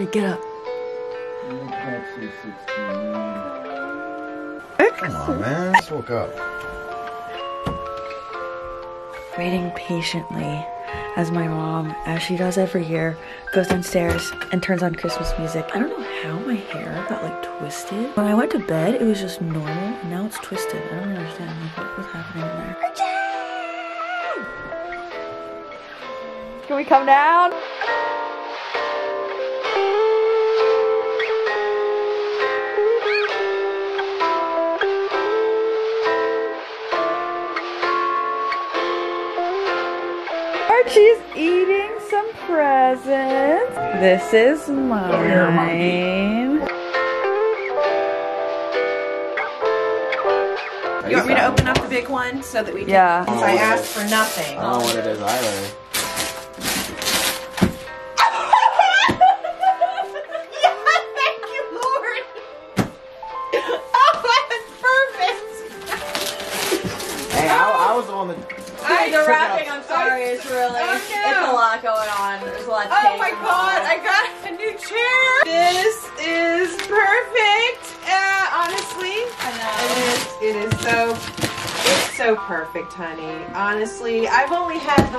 It's 6.30, get up. Come on, man. Just woke up. Waiting patiently as my mom, as she does every year, goes downstairs and turns on Christmas music. I don't know how my hair got like twisted. When I went to bed, it was just normal, and now it's twisted. I don't understand like, what was happening in there. Can we come down? Presents. This is mine. You want me to open up the big one so that we can? Yeah. Since I asked for nothing. I don't know what it is either.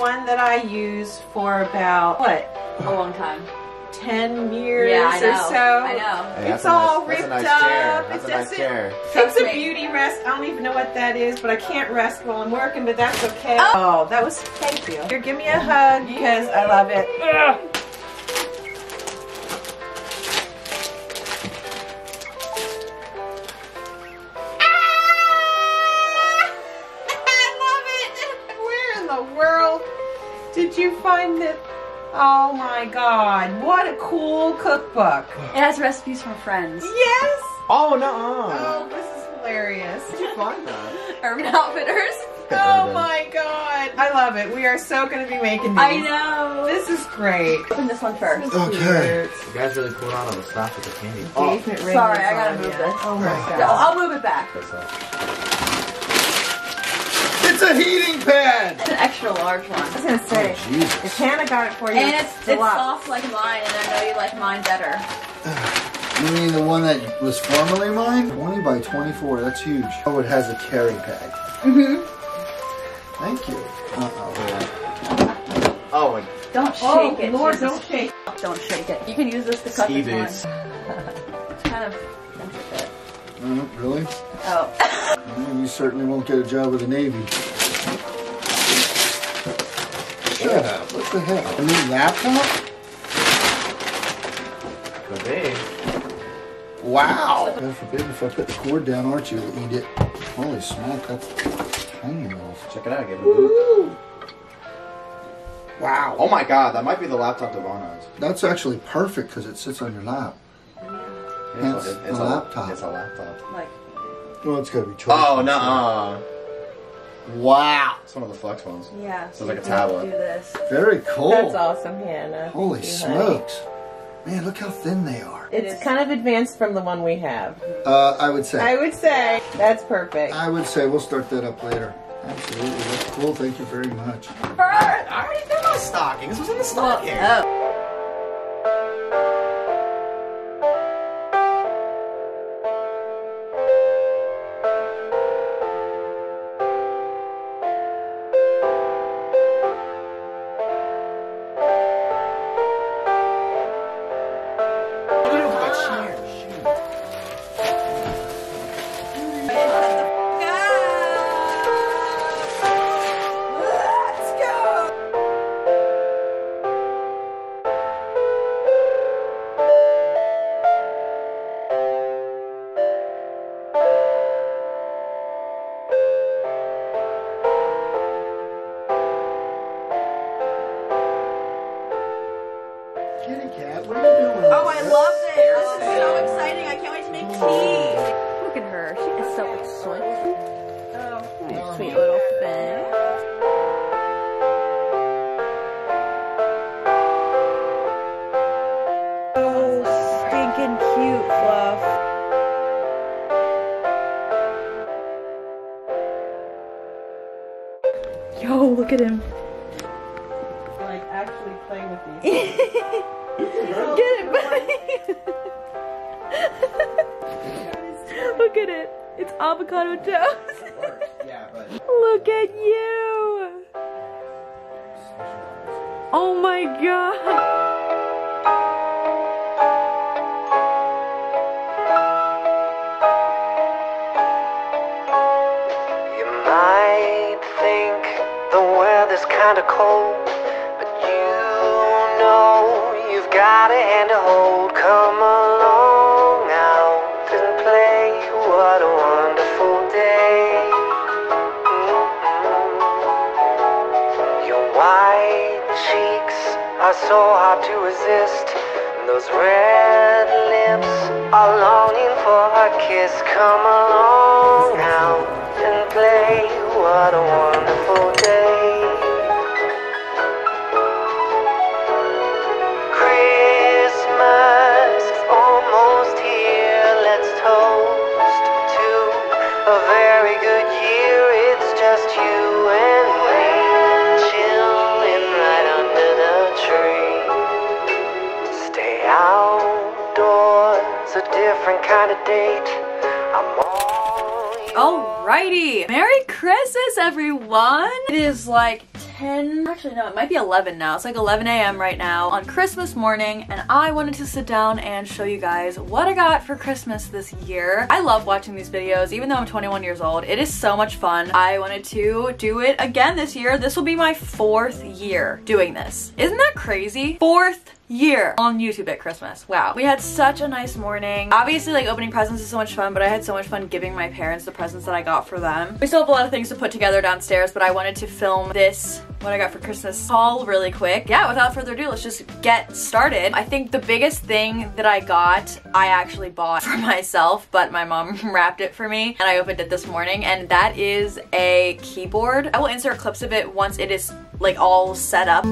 One that I use for about what. A long time. ten years Yeah, or so. I know. Hey, It's that's a nice- all that's a ripped nice up. Chair. It That's a nice doesn't- chair. It's a Beautyrest. I don't even know what that is, but I can't rest while I'm working, but that's okay. Oh, oh that was, thank you. Here, give me a hug because I love it. Oh my god, what a cool cookbook. It has recipes from friends. Yes! Oh no! Oh, this is hilarious. Did you find that? Urban Outfitters. Oh my god. I love it. We are so going to be making these. I know. This is great. Open this one first. Okay. You guys really pulled out of the stock with the candy. Engagement ring Sorry, I gotta move you. this. Oh my god. I'll move it back. That's all. It's a heating pad! It's an extra large one. I was going to say, Jesus. if Hannah got it for you, And it's, it's deluxe. soft like mine, and I know you like mine better. You mean the one that was formerly mine? 20 by 24, that's huge. Oh, it has a carry bag. Mm-hmm. Thank you. Uh-oh. Oh, and Don't shake Oh, it. Lord, Jesus. don't shake. Don't shake it. You can use this to cut ski the corn. It's kind of intricate. Uh, really? Oh. Well, you certainly won't get a job with the Navy. Shut up. What the heck? A new laptop? Could be. Wow. God forbid if I put the cord down, Archie will eat it. Holy smoke, that's tiny little. Check it out. Give it a boot. Wow. Oh my god, that might be the laptop Devon owns. That's actually perfect because it sits on your lap. Hence, It's, a, it's a laptop. It's a laptop. Like, Oh, it's got to be charged. Oh no! Uh, Wow. it's one of the flex ones. yeah. So like a you have to tablet. Do this. Very cool. That's awesome, Hannah. Holy Thank you, honey. smokes. Man, look how thin they are. It's kind of advanced from the one we have. Uh, I would say. I would say that's perfect. I would say we'll start that up later. Absolutely. That's cool. Thank you very much. Bert! I already did my stocking. This was in the stocking. Oh. up with Swift. Oh. Sweet little oh, thing. Yo, look at him. Like actually playing with these. Get it, buddy. look at it. him, avocado toast. Yeah, but. Look at you. Oh my god. You might think the weather's kinda cold, Those red lips are longing for a kiss. Come along now and play. What a wonderful Alrighty. Merry Christmas, everyone. It is like 10, actually no, it might be 11 now. It's like 11 a.m. right now on Christmas morning and I wanted to sit down and show you guys what I got for Christmas this year. I love watching these videos even though I'm 21 years old. It is so much fun. I wanted to do it again this year. This will be my fourth year doing this. Isn't that crazy? Fourth year on YouTube at Christmas. Wow. We had such a nice morning. Obviously, like opening presents is so much fun, but I had so much fun giving my parents the presents that I got for them. We still have a lot of things to put together downstairs, but I wanted to film this what I got for Christmas haul really quick. Yeah, without further ado, let's just get started. I think the biggest thing that I got, I actually bought for myself, but my mom wrapped it for me and I opened it this morning and that is a keyboard. I will insert clips of it once it is like all set up.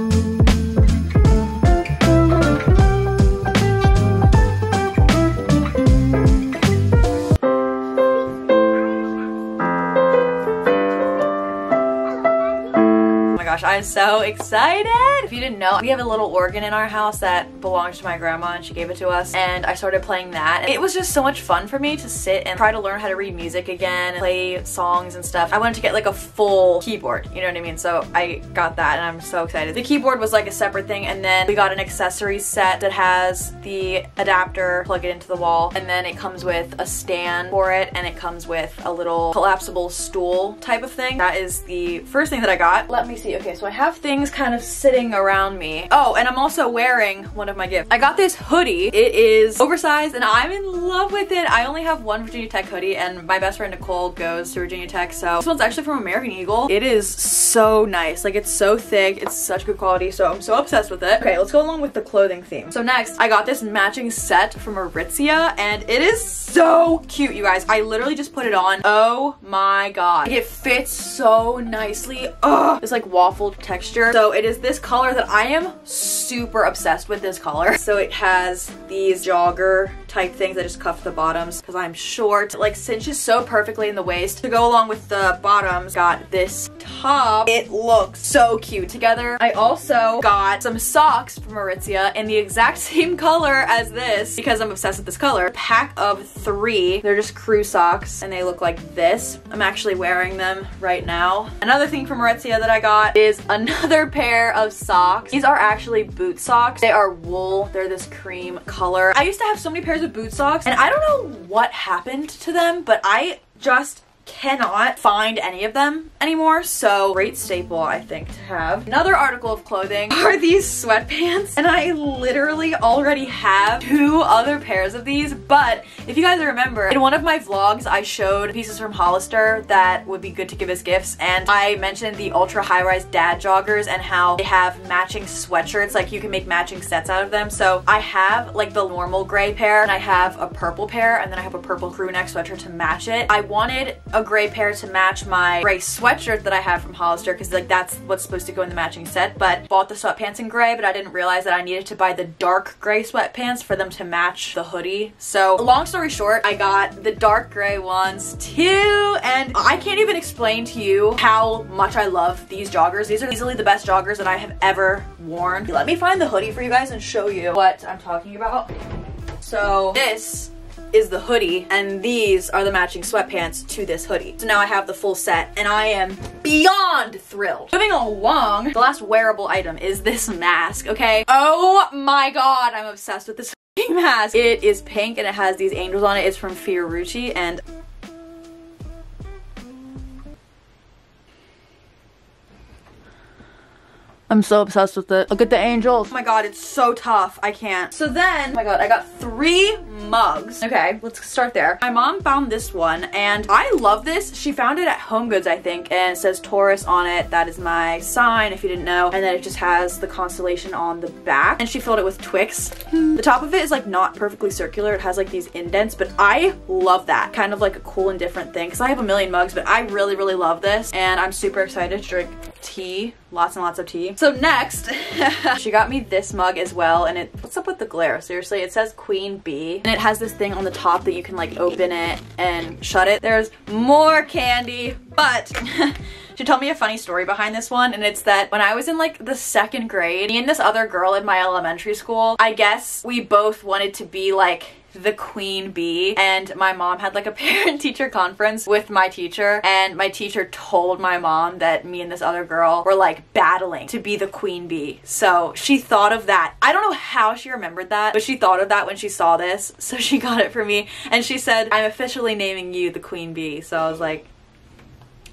Gosh, I'm so excited! If you didn't know, we have a little organ in our house that belongs to my grandma and she gave it to us and I started playing that. And it was just so much fun for me to sit and try to learn how to read music again and play songs and stuff. I wanted to get like a full keyboard, you know what I mean? So I got that and I'm so excited. The keyboard was like a separate thing and then we got an accessory set that has the adapter, plug it into the wall, and then it comes with a stand for it and it comes with a little collapsible stool type of thing. That is the first thing that I got. Let me see. Okay, so I have things kind of sitting around me. Oh, and I'm also wearing one of my gifts. I got this hoodie. It is oversized and I'm in love with it. I only have one Virginia Tech hoodie and my best friend Nicole goes to Virginia Tech. So this one's actually from American Eagle. It is so nice. Like it's so thick. It's such good quality. So I'm so obsessed with it. Okay, let's go along with the clothing theme. So next, I got this matching set from Aritzia and it is so cute, you guys. I literally just put it on. Oh my god. It fits so nicely. Ugh. It's like waffle texture. So it is this color that I am super obsessed with this color. So it has these jogger type things that just cuff the bottoms because I'm short. It, like cinches so perfectly in the waist. To go along with the bottoms, got this top. It looks so cute together. I also got some socks from Aritzia in the exact same color as this because I'm obsessed with this color. Pack of three. They're just crew socks and they look like this. I'm actually wearing them right now. Another thing from Aritzia that I got is another pair of socks. These are actually boot socks. They are wool. They're this cream color. I used to have so many pairs of boot socks and I don't know what happened to them, but I just cannot find any of them anymore so great staple I think to have. Another article of clothing are these sweatpants and I literally already have two other pairs of these but if you guys remember in one of my vlogs I showed pieces from Hollister that would be good to give as gifts and I mentioned the ultra high-rise dad joggers and how they have matching sweatshirts like you can make matching sets out of them so I have like the normal gray pair and I have a purple pair and then I have a purple crew neck sweatshirt to match it. I wanted a gray pair to match my gray sweatshirt that I have from Hollister because like that's what's supposed to go in the matching set but bought the sweatpants in gray but I didn't realize that I needed to buy the dark gray sweatpants for them to match the hoodie. So long story short I got the dark gray ones too and I can't even explain to you how much I love these joggers. These are easily the best joggers that I have ever worn. Let me find the hoodie for you guys and show you what I'm talking about. So this is the hoodie and these are the matching sweatpants to this hoodie. So now I have the full set and I am beyond thrilled. Moving along, the last wearable item is this mask, okay? Oh my god, I'm obsessed with this mask. It is pink and it has these angels on it. It's from Fiorucci and I'm so obsessed with it. Look at the angels. Oh my god, it's so tough. I can't. So then, oh my god, I got three mugs. Okay, let's start there. My mom found this one and I love this. She found it at Home Goods, I think, and it says Taurus on it. That is my sign, if you didn't know. And then it just has the constellation on the back. And she filled it with Twix. The top of it is like not perfectly circular. It has like these indents, but I love that. Kind of like a cool and different thing because I have a million mugs, but I really, really love this. And I'm super excited to drink tea lots and lots of tea. So next she got me this mug as well and it what's up with the glare. Seriously it says queen bee and it has this thing on the top that you can like open it and shut it. There's more candy but She told me a funny story behind this one, and it's that when I was in like the second grade, me and this other girl in my elementary school, I guess we both wanted to be like the queen bee. And my mom had like a parent teacher conference with my teacher. And my teacher told my mom that me and this other girl were like battling to be the queen bee. So she thought of that. I don't know how she remembered that but she thought of that when she saw this. So she got it for me. And she said i'm officially naming you the queen bee. So i was like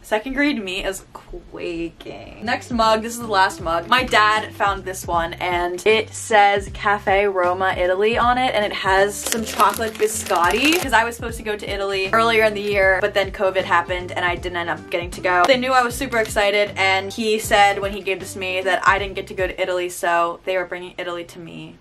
Second grade me is quaking. Next mug, this is the last mug. My dad found this one and it says Cafe Roma Italy on it and it has some chocolate biscotti because I was supposed to go to Italy earlier in the year but then COVID happened and I didn't end up getting to go. They knew I was super excited and he said when he gave this to me that I didn't get to go to Italy so they were bringing Italy to me.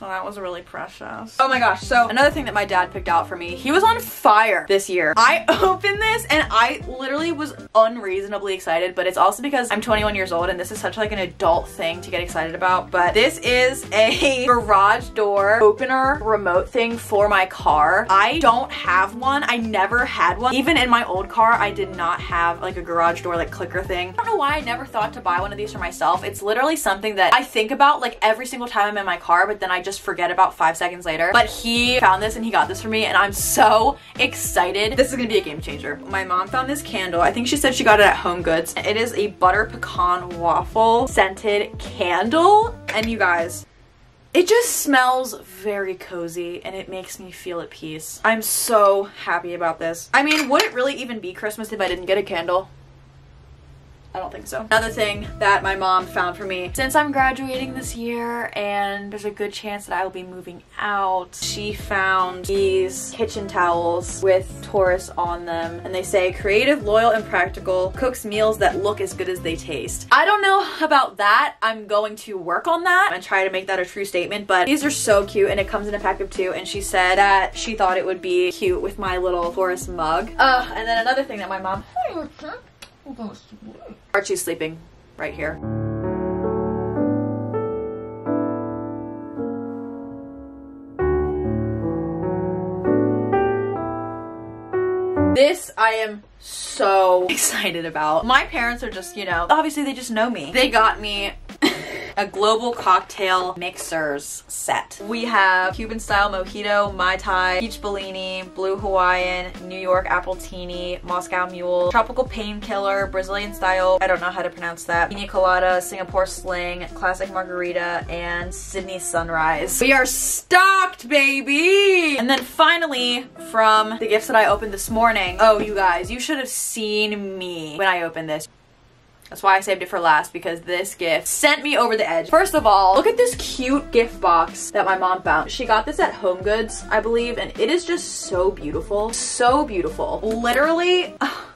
So that was really precious. Oh my gosh, so another thing that my dad picked out for me, he was on fire this year. I opened this and I literally was unreasonably excited, but it's also because I'm 21 years old and this is such like an adult thing to get excited about. But this is a garage door opener remote thing for my car. I don't have one. I never had one. Even in my old car, I did not have like a garage door like clicker thing. I don't know why I never thought to buy one of these for myself. It's literally something that I think about like every single time I'm in my car, but then I just just forget about five seconds later. But he found this and he got this for me and I'm so excited. This is gonna be a game changer. My mom found this candle. I think she said she got it at Home Goods. It is a butter pecan waffle scented candle. And you guys, it just smells very cozy and it makes me feel at peace. I'm so happy about this. I mean, would it really even be Christmas if I didn't get a candle? I don't think so. Another thing that my mom found for me, since I'm graduating this year and there's a good chance that I will be moving out, she found these kitchen towels with Taurus on them and they say creative, loyal, and practical, cooks meals that look as good as they taste. I don't know about that. I'm going to work on that and try to make that a true statement, but these are so cute and it comes in a pack of two and she said that she thought it would be cute with my little Taurus mug. Uh, and then another thing that my mom Archie's sleeping right here. This I am so excited about. My parents are just, you know, obviously they just know me. They got me a global cocktail mixers set. We have Cuban style mojito, Mai Tai, peach Bellini, blue Hawaiian, New York apple appletini, Moscow mule, tropical painkiller, Brazilian style, I don't know how to pronounce that, pina colada, Singapore sling, classic margarita, and Sydney sunrise. We are stocked, baby! And then finally, from the gifts that I opened this morning, oh, you guys, you should have seen me when I opened this. That's why I saved it for last because this gift sent me over the edge. First of all, look at this cute gift box that my mom found. She got this at Home Goods, I believe, and it is just so beautiful. So beautiful. Literally, oh,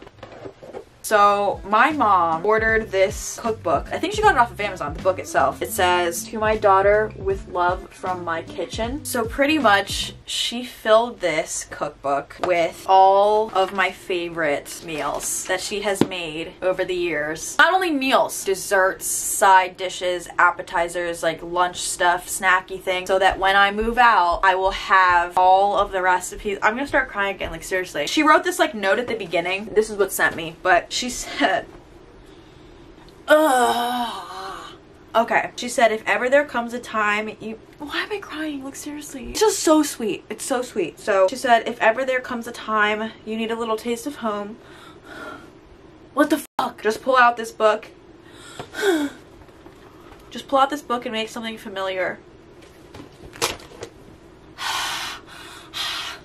so my mom ordered this cookbook. I think she got it off of Amazon, the book itself. It says, to my daughter with love from my kitchen. So pretty much she filled this cookbook with all of my favorite meals that she has made over the years. Not only meals, desserts, side dishes, appetizers, like lunch stuff, snacky things, so that when I move out, I will have all of the recipes. I'm gonna start crying again, like seriously. She wrote this like note at the beginning. This is what sent me, but she said, Ugh. Okay. She said, if ever there comes a time you. Why am I crying? Like, seriously. It's just so sweet. It's so sweet. So, she said, if ever there comes a time you need a little taste of home. What the fuck? Just pull out this book. Just pull out this book and make something familiar.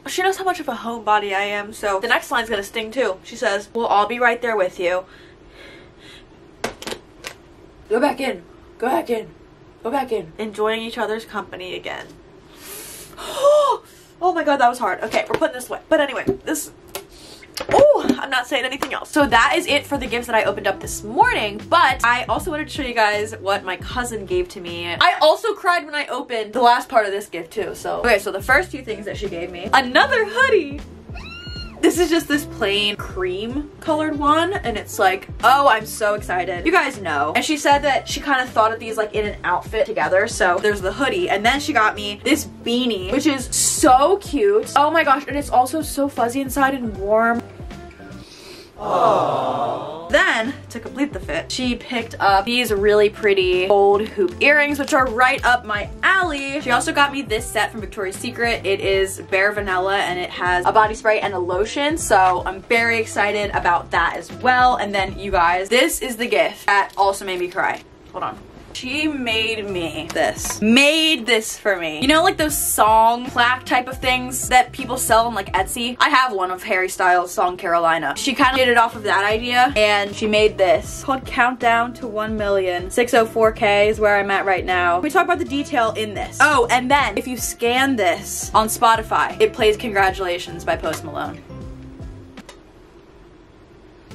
She knows how much of a homebody I am, so the next line's gonna sting too. She says, We'll all be right there with you. Go back in. Go back in. Go back in. Enjoying each other's company again. oh my god, that was hard. Okay, we're putting this away. But anyway, this Oh, I'm not saying anything else. So that is it for the gifts that I opened up this morning, but I also wanted to show you guys what my cousin gave to me. I also cried when I opened the last part of this gift too, so. Okay, so the first two things that she gave me. Another hoodie! This is just this plain cream colored one and it's like, oh, I'm so excited. You guys know. And she said that she kind of thought of these like in an outfit together. So there's the hoodie and then she got me this beanie, which is so cute. Oh my gosh, and it's also so fuzzy inside and warm. Then, to complete the fit, she picked up these really pretty gold hoop earrings, which are right up my alley. She also got me this set from Victoria's Secret. It is Bare Vanilla and it has a body spray and a lotion, so I'm very excited about that as well. And then, you guys, this is the gift that also made me cry. Hold on. She made me this. Made this for me. You know like those song plaque type of things that people sell on like Etsy? I have one of Harry Styles' song Carolina. She kind of did it off of that idea and she made this called Countdown to 1 Million. 604k is where I'm at right now. We talk about the detail in this. Oh, and then if you scan this on Spotify, it plays Congratulations by Post Malone.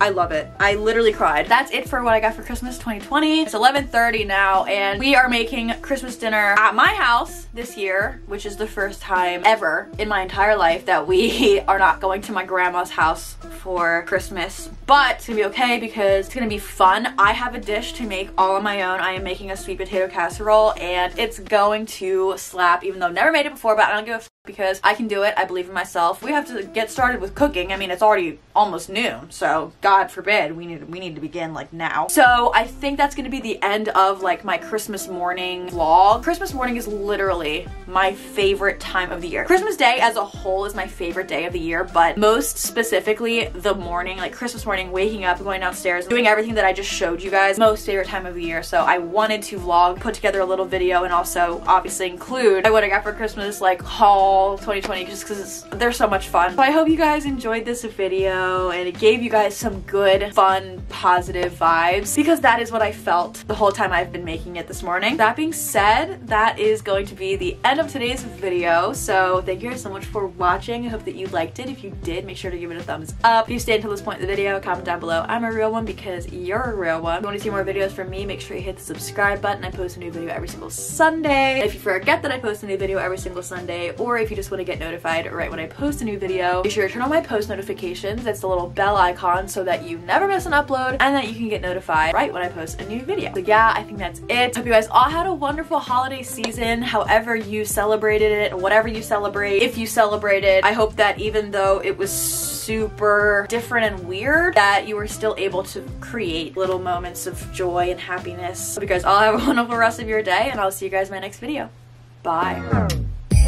I love it. I literally cried. That's it for what I got for Christmas 2020. It's 11.30 now and we are making Christmas dinner at my house this year, which is the first time ever in my entire life that we are not going to my grandma's house for Christmas. But it's gonna be okay because it's gonna be fun. I have a dish to make all on my own. I am making a sweet potato casserole and it's going to slap even though I've never made it before, but I don't give a because I can do it. I believe in myself. We have to get started with cooking. I mean, it's already almost noon, so God forbid we need we need to begin like now. So I think that's gonna be the end of like my Christmas morning vlog. Christmas morning is literally my favorite time of the year. Christmas Day as a whole is my favorite day of the year, but most specifically the morning, like Christmas morning, waking up, going downstairs, doing everything that I just showed you guys, most favorite time of the year. So I wanted to vlog, put together a little video, and also obviously include what I got for Christmas, like haul 2020, just because they're so much fun. So I hope you guys enjoyed this video and it gave you guys some good, fun, positive vibes because that is what I felt the whole time I've been making it this morning. That being said, that is going to be the end of today's video. So thank you guys so much for watching. I hope that you liked it. If you did, make sure to give it a thumbs up. If you stayed until this point in the video, comment down below. I'm a real one because you're a real one. If you want to see more videos from me, make sure you hit the subscribe button. I post a new video every single Sunday. If you forget that I post a new video every single Sunday, or if you just want to get notified right when I post a new video, be sure to turn on my post notifications. That's the little bell icon so that you never miss an upload and that you can get notified right when I post a new video. So yeah, I think that's it. Hope you guys all had a wonderful holiday season, however you celebrated it, whatever you celebrate, if you celebrated. I hope that even though it was super different and weird that you were still able to create little moments of joy and happiness. Hope you guys all have a wonderful rest of your day and I'll see you guys in my next video. Bye.